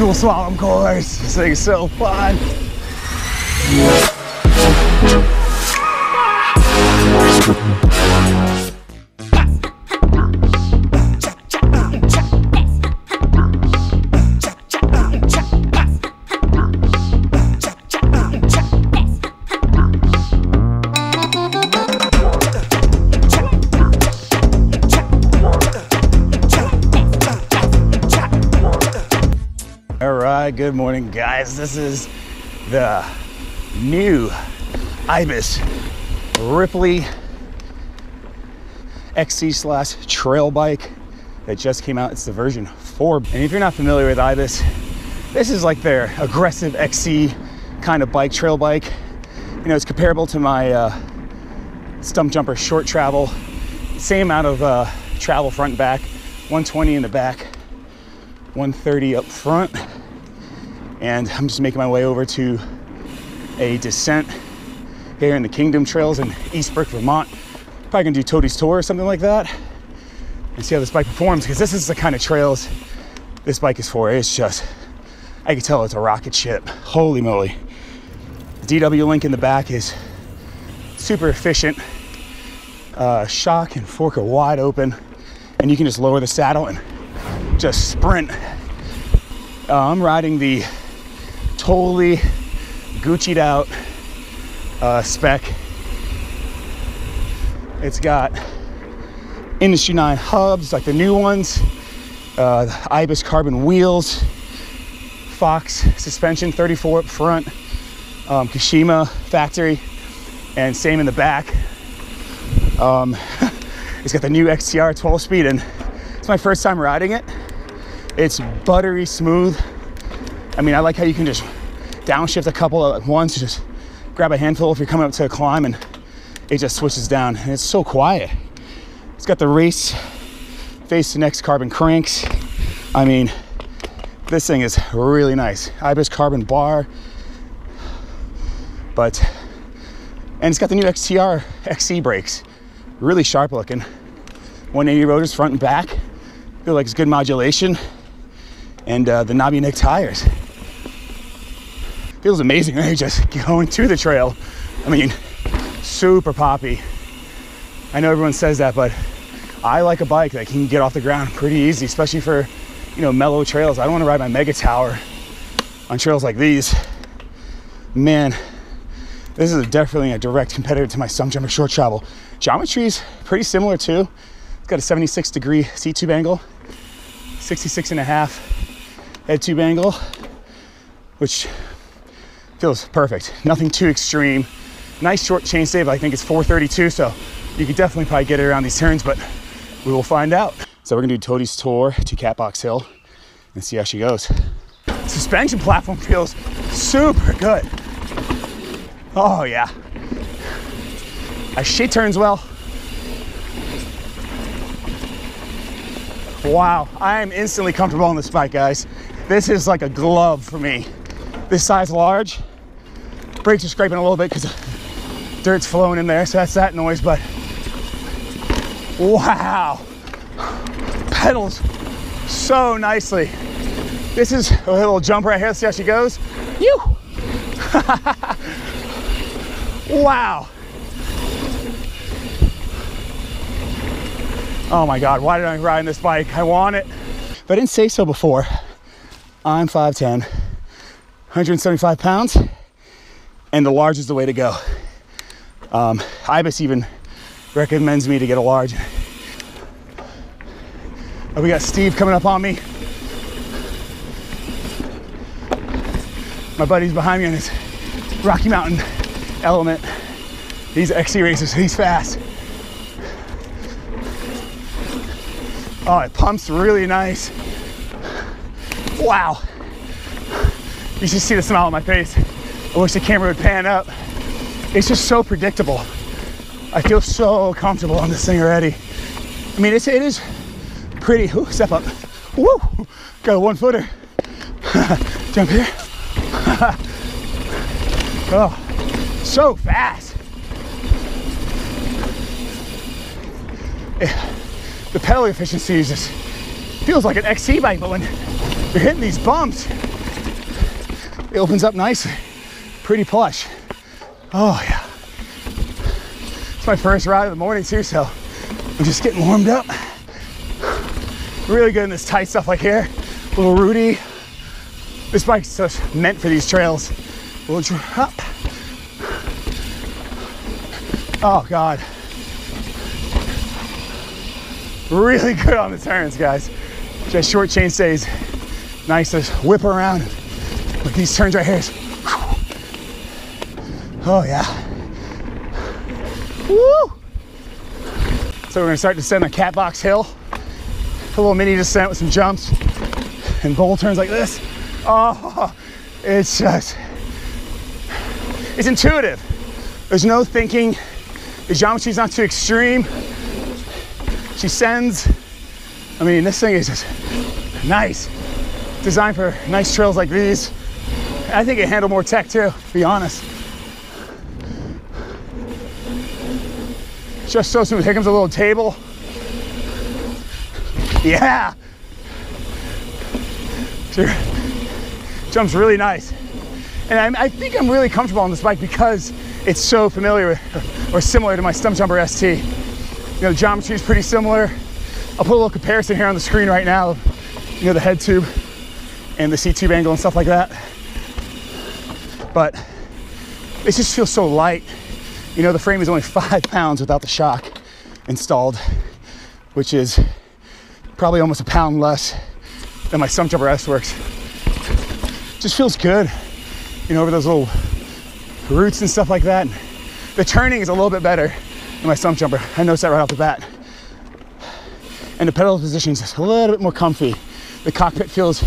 dual slalom course. This thing is so fun. Good morning, guys. This is the new Ibis Ripley XC slash trail bike that just came out. It's the version 4. And if you're not familiar with Ibis, this is like their aggressive XC kind of bike, trail bike. You know, it's comparable to my uh, Stumpjumper short travel. Same amount of uh, travel front and back, 120 in the back, 130 up front. And I'm just making my way over to a descent here in the Kingdom Trails in East Burke, Vermont. Probably gonna do Tody's Tour or something like that and see how this bike performs because this is the kind of trails this bike is for. It's just, I can tell it's a rocket ship. Holy moly. The DW link in the back is super efficient. Uh, shock and fork are wide open and you can just lower the saddle and just sprint. Uh, I'm riding the totally Gucci'd out uh, spec. It's got Industry 9 hubs, like the new ones, uh, the Ibis carbon wheels, Fox suspension, 34 up front, um, Kashima factory, and same in the back. Um, it's got the new XTR 12 speed, and it's my first time riding it. It's buttery smooth. I mean, I like how you can just downshift a couple at once, just grab a handful if you're coming up to a climb, and it just switches down. And it's so quiet. It's got the race face to next carbon cranks. I mean, this thing is really nice. Ibis carbon bar, but and it's got the new XTR XC brakes, really sharp looking. 180 rotors front and back. Feel like it's good modulation, and uh, the Nobby Nic tires. Feels amazing. Right? Just going to the trail. I mean, super poppy. I know everyone says that, but I like a bike that can get off the ground pretty easy, especially for you know mellow trails. I don't want to ride my Megatower on trails like these. Man, this is definitely a direct competitor to my Stumpjumper short travel. Geometry is pretty similar too. It's got a 76 degree seat tube angle, 66 and a half head tube angle, which feels perfect. Nothing too extreme. Nice short chain but I think it's 432, so you could definitely probably get it around these turns, but we will find out. So we're gonna do Tody's tour to Catbox Hill and see how she goes. Suspension platform feels super good. Oh yeah. She turns well. Wow, I am instantly comfortable on this bike, guys. This is like a glove for me. This size large. Brakes are scraping a little bit because dirt's flowing in there, so that's that noise, but wow. Pedals so nicely. This is a little jump right here. Let's see how she goes. You. wow. Oh my God, why did I ride this bike? I want it. If I didn't say so before, I'm 5'10", 175 pounds, and the large is the way to go. Um, Ibis even recommends me to get a large. Oh, we got Steve coming up on me. My buddy's behind me on his Rocky Mountain Element. He's XC racers, he's fast. Oh, it pumps really nice. Wow. You should see the smile on my face. I wish the camera would pan up. It's just so predictable. I feel so comfortable on this thing already. I mean, it's, it is pretty. Ooh, step up. Woo! Got a one footer. Jump here. oh, so fast. Yeah. The pedal efficiency is just feels like an XC bike, but when you're hitting these bumps, it opens up nicely. Pretty plush. Oh yeah. It's my first ride of the morning too, so I'm just getting warmed up. Really good in this tight stuff like here. A little rooty. This bike's just meant for these trails. Little drop. Oh God. Really good on the turns, guys. Just short chain stays. Nice to whip around with these turns right here. Oh yeah. Woo! So we're gonna start descending the Catbox Hill. A little mini descent with some jumps and bowl turns like this. Oh, it's just, it's intuitive. There's no thinking. The geometry's not too extreme. She sends. I mean, this thing is just nice. Designed for nice trails like these. I think it handled more tech too, to be honest. Just so smooth. Here comes a little table. Yeah. Jumps really nice. And I, I, think I'm really comfortable on this bike because it's so familiar with, or similar to my Stumpjumper ST. You know, the geometry is pretty similar. I'll put a little comparison here on the screen right now. You know, the head tube and the seat tube angle and stuff like that. But it just feels so light. You know, the frame is only five pounds without the shock installed, which is probably almost a pound less than my Stumpjumper S Works. Just feels good, you know, over those little roots and stuff like that. The turning is a little bit better than my Stumpjumper. I noticed that right off the bat. And the pedal position is a little bit more comfy. The cockpit feels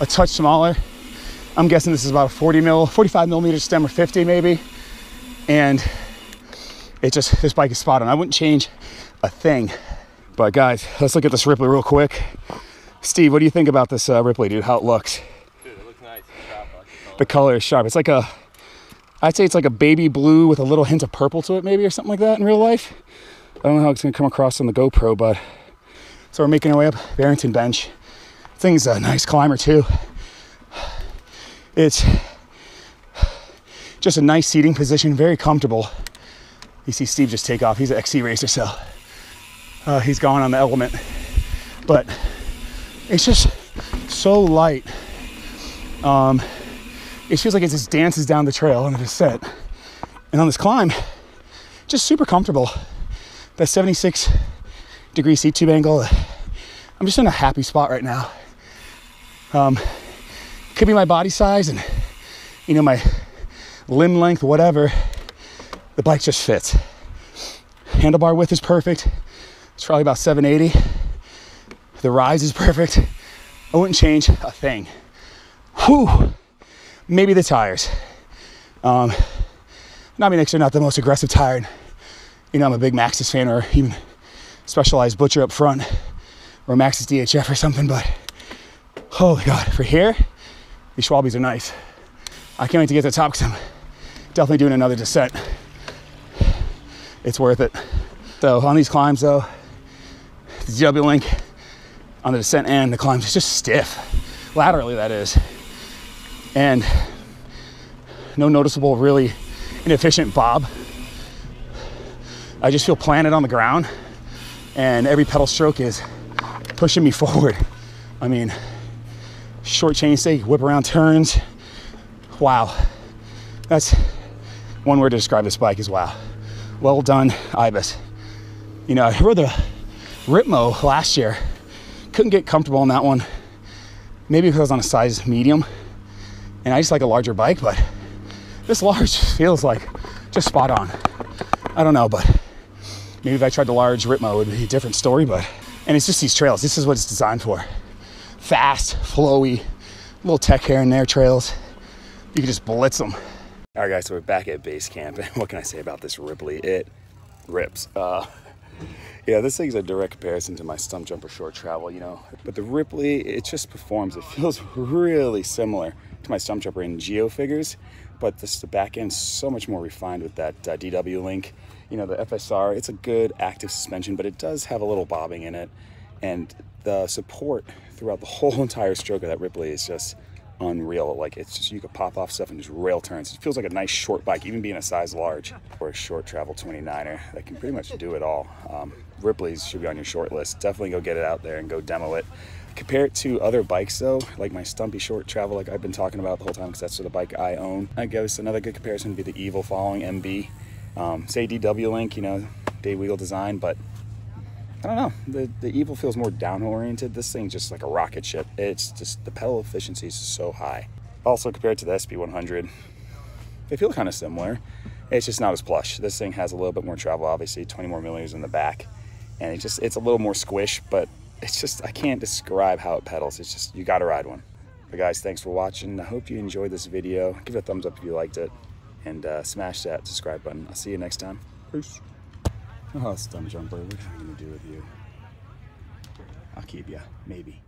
a touch smaller. I'm guessing this is about a 40 mil, 45 millimeter stem or 50 maybe. And it just, this bike is spot on. I wouldn't change a thing. But guys, let's look at this Ripley real quick. Steve, what do you think about this uh, Ripley, dude? How it looks? Dude, it looks nice. Sharp, like the, color. the color is sharp. It's like a, I'd say it's like a baby blue with a little hint of purple to it, maybe, or something like that in real life. I don't know how it's gonna come across on the GoPro, but so we're making our way up Barrington Bench. Thing's a nice climber too. It's just a nice seating position, very comfortable. You see Steve just take off. He's an XC racer, so uh, he's gone on the element. But it's just so light. Um, it feels like it just dances down the trail on the descent. And on this climb, just super comfortable. That 76 degree seat tube angle. I'm just in a happy spot right now. Um, could be my body size and you know my limb length, whatever. The bike just fits. Handlebar width is perfect. It's probably about 780. The rise is perfect. I wouldn't change a thing. Whew. Maybe the tires. Um, mean they're not the most aggressive tire. You know, I'm a big Maxxis fan or even specialized butcher up front or Maxxis DHF or something, but holy God, for here, these Schwalbes are nice. I can't wait to get to the top because I'm definitely doing another descent. It's worth it. So on these climbs though, the DW link on the descent and the climbs is just stiff, laterally that is. And no noticeable, really inefficient bob. I just feel planted on the ground and every pedal stroke is pushing me forward. I mean, short chain stay, whip around turns. Wow. That's one word to describe this bike is wow. Well done, Ibis. You know, I rode the Ripmo last year. Couldn't get comfortable on that one. Maybe because I was on a size medium and I just like a larger bike, but this large feels like just spot on. I don't know, but maybe if I tried the large Ripmo it would be a different story, but and it's just these trails. This is what it's designed for fast, flowy, little tech here and there trails. You can just blitz them. All right, guys, so we're back at base camp. And what can I say about this Ripley? It rips. Uh, yeah, this thing's a direct comparison to my Stumpjumper short travel, you know. But the Ripley, it just performs. It feels really similar to my Stumpjumper in geo figures, but this, the back end's so much more refined with that uh, DW link. You know, the FSR, it's a good active suspension, but it does have a little bobbing in it. And the support throughout the whole entire stroke of that Ripley is just unreal. Like it's just you could pop off stuff and just rail turns. It feels like a nice short bike, even being a size large or a short travel 29er that can pretty much do it all. Um, Ripley's should be on your short list. Definitely go get it out there and go demo it. Compare it to other bikes though, like my Stumpy short travel, like I've been talking about the whole time, because that's the bike I own. I guess another good comparison would be the Evil following MB. Um, say DW Link, you know, Dave Weagle design, but I don't know. The the Evil feels more downhill oriented. This thing's just like a rocket ship. It's just the pedal efficiency is so high. Also compared to the SB100, they feel kind of similar. It's just not as plush. This thing has a little bit more travel, obviously, 20 more millimeters in the back, and it just it's a little more squish. But it's just I can't describe how it pedals. It's just you got to ride one. But guys, thanks for watching. I hope you enjoyed this video. Give it a thumbs up if you liked it, and uh, smash that subscribe button. I'll see you next time. Peace. Oh, stumpjumper. What are you gonna do with you? I'll keep ya. Maybe.